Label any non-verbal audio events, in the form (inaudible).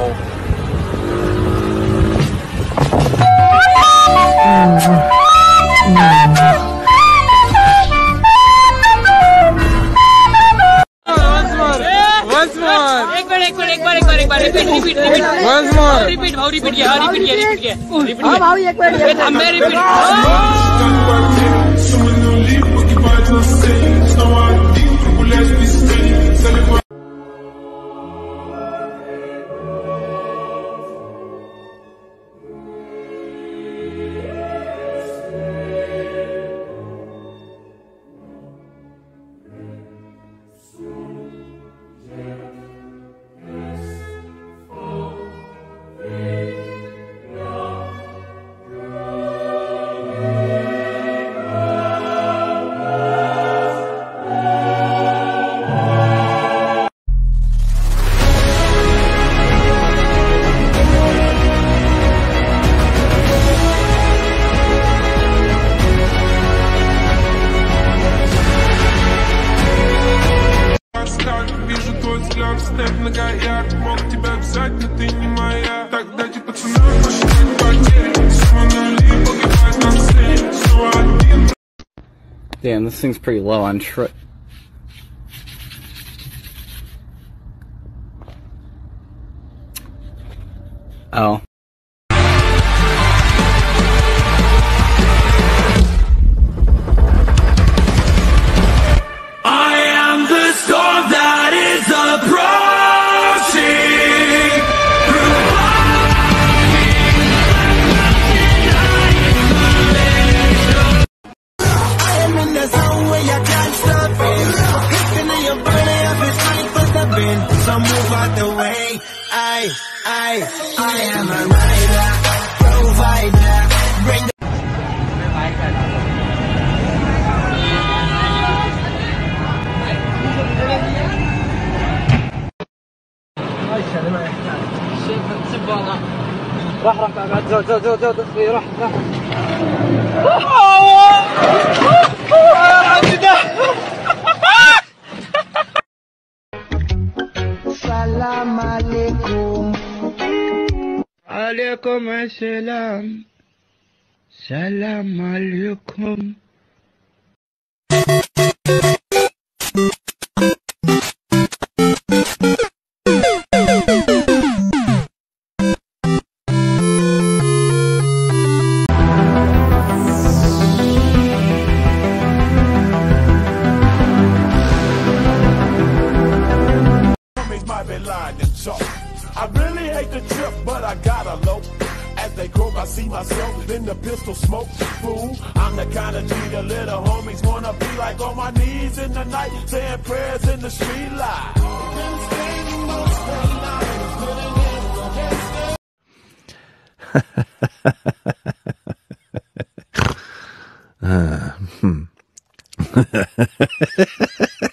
asshole. Once more. Repeat, भाव repeat किया, repeat किया, repeat किया, repeat किया. हाँ भाव एक बार. ये था मैं repeat. Someone who вижу твой взгляд, степ многоярд Мог тебя взять, но ты не моя Так дайте пацанам посчитать потери Снова нули, погибать на сцене Снова один Damn, this thing's pretty low on tri- Oh. Way. I, I, I am a rider, provider. Bring the راح راح قاعد زود زود زود زود راح راح alaykum assalam. Salam alaykum I really hate the trip, but I gotta low. As they croak, I see myself in the pistol smoke. Fool, I'm the kind of G little homies wanna be like on my knees in the night, saying prayers in the street light. Uh, (laughs) hmm. (laughs)